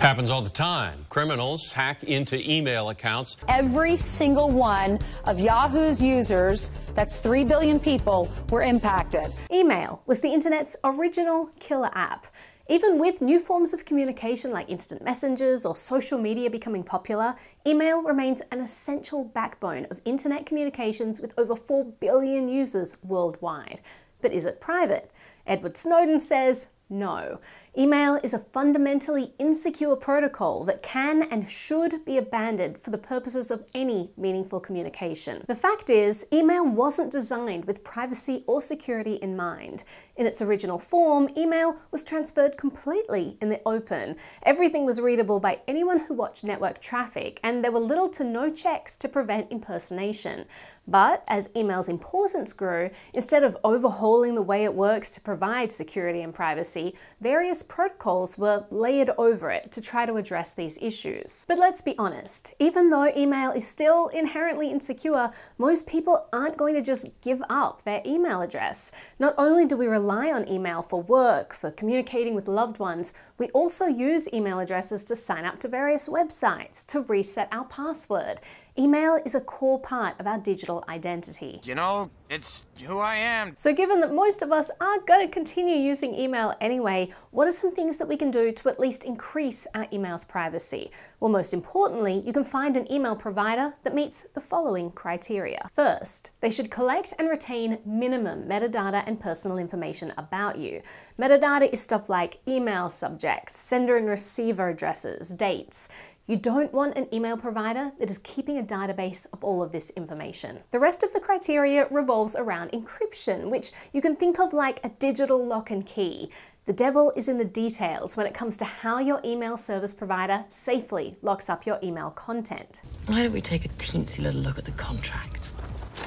Happens all the time. Criminals hack into email accounts. Every single one of Yahoo's users, that's 3 billion people, were impacted. Email was the internet's original killer app. Even with new forms of communication like instant messengers or social media becoming popular, email remains an essential backbone of internet communications with over 4 billion users worldwide. But is it private? Edward Snowden says no. Email is a fundamentally insecure protocol that can and should be abandoned for the purposes of any meaningful communication. The fact is, email wasn't designed with privacy or security in mind. In its original form, email was transferred completely in the open. Everything was readable by anyone who watched network traffic, and there were little to no checks to prevent impersonation. But as email's importance grew, instead of overhauling the way it works to provide security and privacy, various protocols were layered over it to try to address these issues. But let's be honest, even though email is still inherently insecure, most people aren't going to just give up their email address. Not only do we rely on email for work, for communicating with loved ones, we also use email addresses to sign up to various websites, to reset our password. Email is a core part of our digital identity. You know, it's who I am. So given that most of us are going to continue using email anyway, what are some things that we can do to at least increase our email's privacy? Well, most importantly, you can find an email provider that meets the following criteria. First, they should collect and retain minimum metadata and personal information about you. Metadata is stuff like email subjects, sender and receiver addresses, dates. You don't want an email provider that is keeping a database of all of this information. The rest of the criteria revolves around encryption, which you can think of like a digital lock and key. The devil is in the details when it comes to how your email service provider safely locks up your email content. Why don't we take a teensy little look at the contract?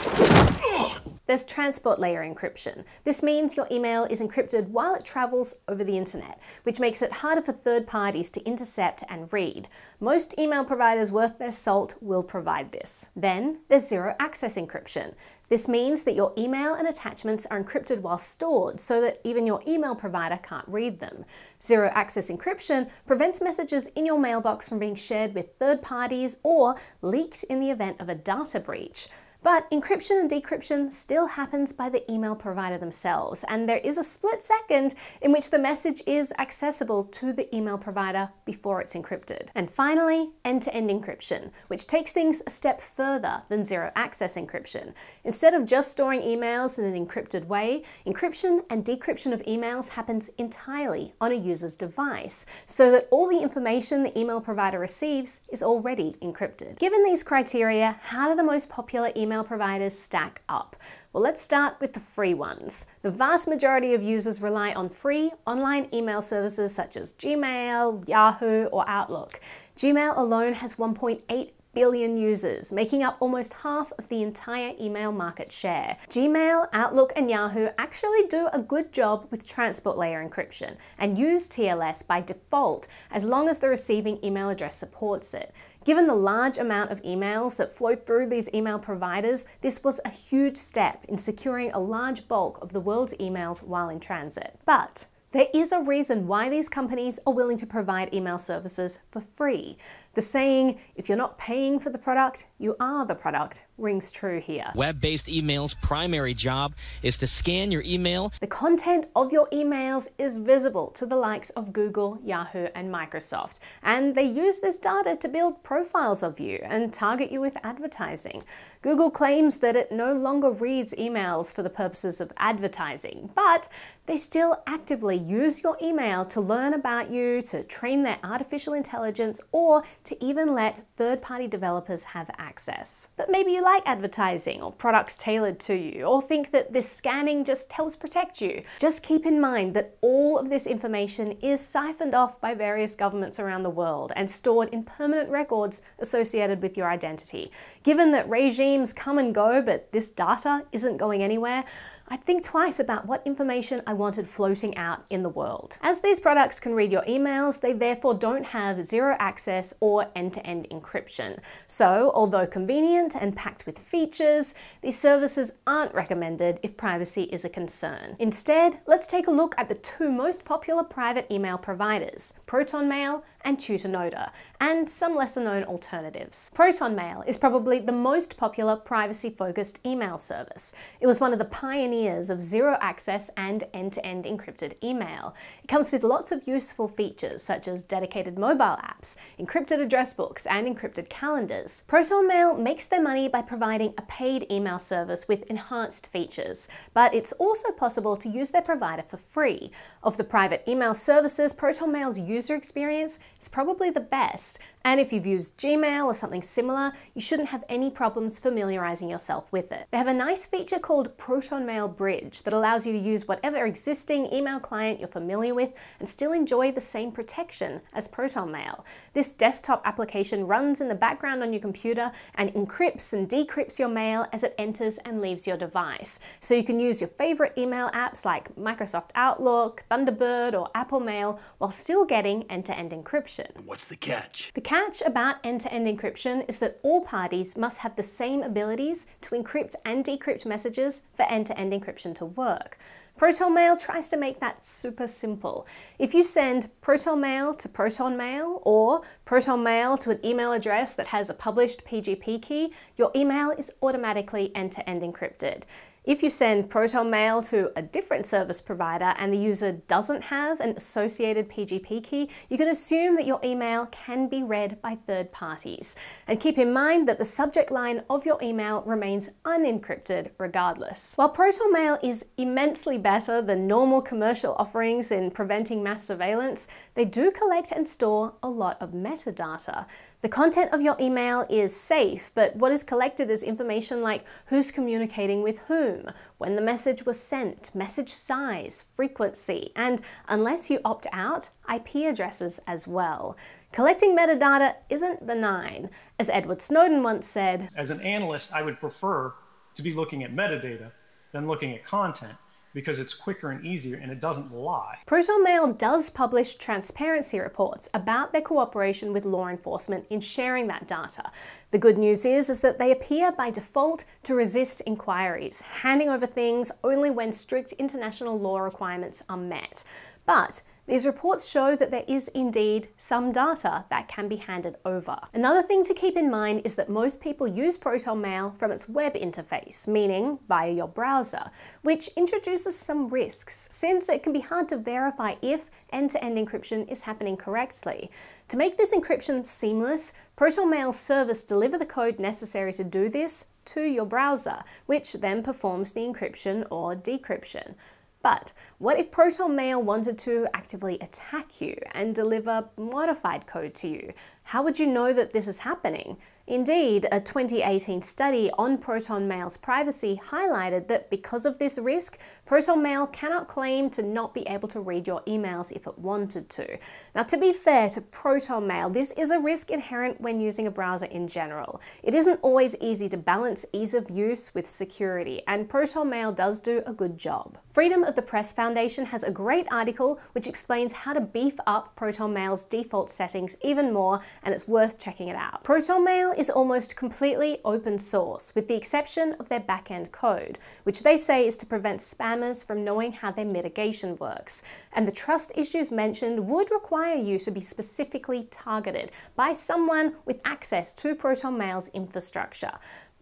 There's transport layer encryption. This means your email is encrypted while it travels over the internet, which makes it harder for third parties to intercept and read. Most email providers worth their salt will provide this. Then there's zero access encryption. This means that your email and attachments are encrypted while stored so that even your email provider can't read them. Zero access encryption prevents messages in your mailbox from being shared with third parties or leaked in the event of a data breach. But encryption and decryption still happens by the email provider themselves, and there is a split second in which the message is accessible to the email provider before it's encrypted. And finally, end-to-end -end encryption, which takes things a step further than zero access encryption. Instead of just storing emails in an encrypted way, encryption and decryption of emails happens entirely on a user's device, so that all the information the email provider receives is already encrypted. Given these criteria, how do the most popular email email providers stack up? Well, let's start with the free ones. The vast majority of users rely on free online email services such as Gmail, Yahoo, or Outlook. Gmail alone has 1.8 billion users, making up almost half of the entire email market share. Gmail, Outlook, and Yahoo actually do a good job with transport layer encryption and use TLS by default as long as the receiving email address supports it. Given the large amount of emails that flow through these email providers, this was a huge step in securing a large bulk of the world's emails while in transit. But there is a reason why these companies are willing to provide email services for free. The saying, if you're not paying for the product, you are the product, rings true here. Web based email's primary job is to scan your email. The content of your emails is visible to the likes of Google, Yahoo, and Microsoft, and they use this data to build profiles of you and target you with advertising. Google claims that it no longer reads emails for the purposes of advertising, but they still actively use your email to learn about you, to train their artificial intelligence, or to even let third-party developers have access. But maybe you like advertising or products tailored to you, or think that this scanning just helps protect you. Just keep in mind that all of this information is siphoned off by various governments around the world and stored in permanent records associated with your identity. Given that regimes come and go, but this data isn't going anywhere, I'd think twice about what information I wanted floating out in the world. As these products can read your emails, they therefore don't have zero access or end-to-end encryption. So, although convenient and packed with features, these services aren't recommended if privacy is a concern. Instead, let's take a look at the two most popular private email providers, ProtonMail and Tutanota, and some lesser known alternatives. ProtonMail is probably the most popular privacy focused email service. It was one of the pioneers of zero access and end to end encrypted email. It comes with lots of useful features such as dedicated mobile apps, encrypted address books, and encrypted calendars. ProtonMail makes their money by providing a paid email service with enhanced features, but it's also possible to use their provider for free. Of the private email services, ProtonMail's user experience is probably the best, and if you've used Gmail or something similar, you shouldn't have any problems familiarizing yourself with it. They have a nice feature called ProtonMail Bridge that allows you to use whatever existing email client you're familiar with and still enjoy the same protection as ProtonMail. This desktop application runs in the background on your computer and encrypts and decrypts your mail as it enters and leaves your device. So you can use your favorite email apps like Microsoft Outlook, Thunderbird, or Apple Mail while still getting end-to-end encryption. What's the catch? The catch about end-to-end encryption is that all parties must have the same abilities to encrypt and decrypt messages for end-to-end encryption to work. ProtonMail tries to make that super simple. If you send ProtonMail to ProtonMail or ProtonMail to an email address that has a published PGP key, your email is automatically end-to-end encrypted. If you send Proton Mail to a different service provider and the user doesn't have an associated PGP key, you can assume that your email can be read by third parties. And keep in mind that the subject line of your email remains unencrypted regardless. While Proton Mail is immensely better than normal commercial offerings in preventing mass surveillance, they do collect and store a lot of metadata. The content of your email is safe, but what is collected is information like who's communicating with whom, when the message was sent, message size, frequency, and unless you opt out, IP addresses as well. Collecting metadata isn't benign. As Edward Snowden once said, As an analyst, I would prefer to be looking at metadata than looking at content because it's quicker and easier and it doesn't lie. ProtonMail does publish transparency reports about their cooperation with law enforcement in sharing that data. The good news is, is that they appear by default to resist inquiries, handing over things only when strict international law requirements are met. But these reports show that there is indeed some data that can be handed over. Another thing to keep in mind is that most people use ProtonMail from its web interface, meaning via your browser, which introduces some risks since it can be hard to verify if end-to-end -end encryption is happening correctly. To make this encryption seamless, ProtonMail's service deliver the code necessary to do this to your browser, which then performs the encryption or decryption. But what if ProtonMail wanted to actively attack you and deliver modified code to you? How would you know that this is happening? Indeed, a 2018 study on ProtonMail's privacy highlighted that because of this risk, ProtonMail cannot claim to not be able to read your emails if it wanted to. Now, to be fair to ProtonMail, this is a risk inherent when using a browser in general. It isn't always easy to balance ease of use with security, and ProtonMail does do a good job. Freedom of the Press Foundation has a great article which explains how to beef up ProtonMail's default settings even more, and it's worth checking it out. ProtonMail is almost completely open source, with the exception of their backend code, which they say is to prevent spammers from knowing how their mitigation works. And the trust issues mentioned would require you to be specifically targeted by someone with access to ProtonMail's infrastructure.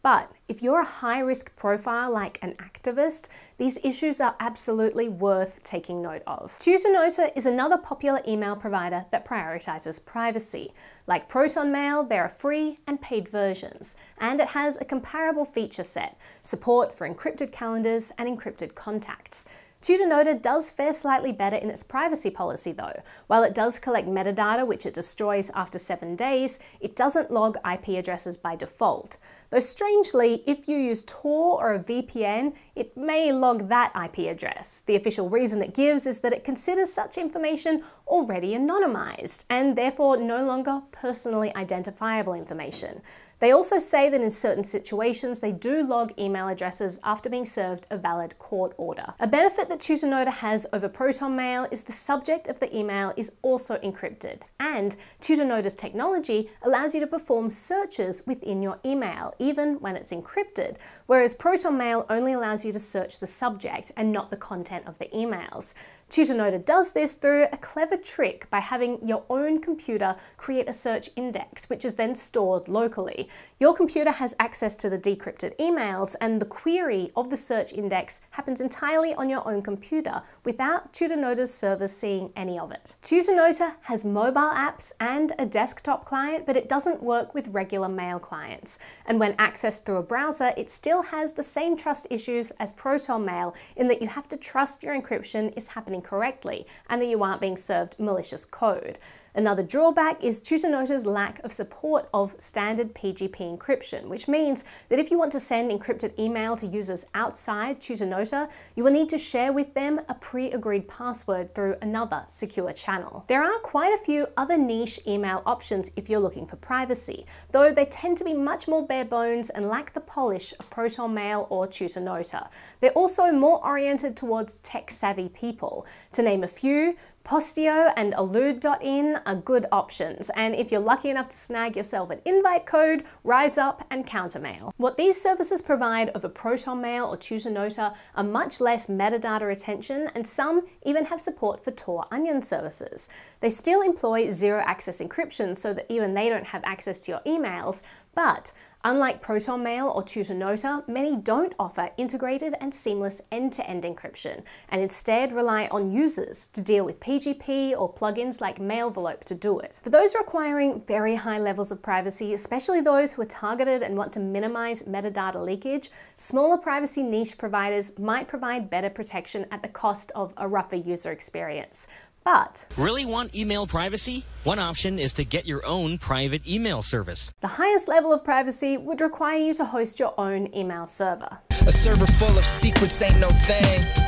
But if you're a high risk profile like an activist, these issues are absolutely worth taking note of. Tutanota is another popular email provider that prioritizes privacy. Like ProtonMail, there are free and paid versions, and it has a comparable feature set, support for encrypted calendars and encrypted contacts. Tutanota does fare slightly better in its privacy policy though. While it does collect metadata which it destroys after seven days, it doesn't log IP addresses by default. Though strangely, if you use Tor or a VPN, it may log that IP address. The official reason it gives is that it considers such information already anonymized and therefore no longer personally identifiable information. They also say that in certain situations, they do log email addresses after being served a valid court order. A benefit that Tutanota has over ProtonMail is the subject of the email is also encrypted, and Tutanota's technology allows you to perform searches within your email, even when it's encrypted, whereas ProtonMail only allows you to search the subject and not the content of the emails. Tutanota does this through a clever trick by having your own computer create a search index, which is then stored locally. Your computer has access to the decrypted emails, and the query of the search index happens entirely on your own computer without Tutanota's server seeing any of it. Tutanota has mobile apps and a desktop client, but it doesn't work with regular mail clients. And when accessed through a browser, it still has the same trust issues as ProtonMail in that you have to trust your encryption is happening correctly and that you aren't being served malicious code. Another drawback is Tutanota's lack of support of standard PGP encryption, which means that if you want to send encrypted email to users outside Tutanota, you will need to share with them a pre-agreed password through another secure channel. There are quite a few other niche email options if you're looking for privacy, though they tend to be much more bare bones and lack the polish of ProtonMail or Tutanota. They're also more oriented towards tech-savvy people. To name a few, Posteo and Allude.in are good options, and if you're lucky enough to snag yourself an invite code, RiseUp and Countermail. What these services provide over ProtonMail or Tutanota are much less metadata retention, and some even have support for Tor Onion services. They still employ zero access encryption so that even they don't have access to your emails, but Unlike ProtonMail or Tutanota, many don't offer integrated and seamless end-to-end -end encryption, and instead rely on users to deal with PGP or plugins like Mailvelope to do it. For those requiring very high levels of privacy, especially those who are targeted and want to minimize metadata leakage, smaller privacy niche providers might provide better protection at the cost of a rougher user experience. But really want email privacy? One option is to get your own private email service. The highest level of privacy would require you to host your own email server. A server full of secrets ain't no thing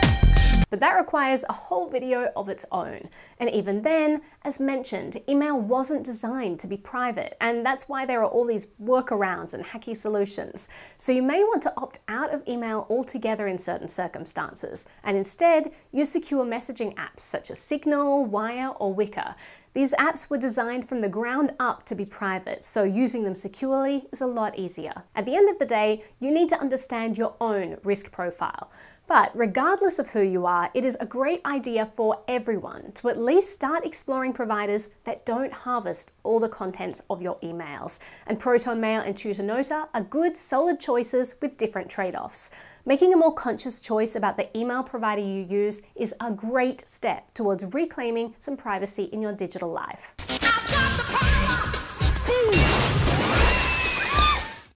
but that requires a whole video of its own. And even then, as mentioned, email wasn't designed to be private, and that's why there are all these workarounds and hacky solutions. So you may want to opt out of email altogether in certain circumstances, and instead use secure messaging apps such as Signal, Wire, or Wickr. These apps were designed from the ground up to be private, so using them securely is a lot easier. At the end of the day, you need to understand your own risk profile. But regardless of who you are, it is a great idea for everyone to at least start exploring providers that don't harvest all the contents of your emails. And ProtonMail and Tutanota are good, solid choices with different trade-offs. Making a more conscious choice about the email provider you use is a great step towards reclaiming some privacy in your digital life.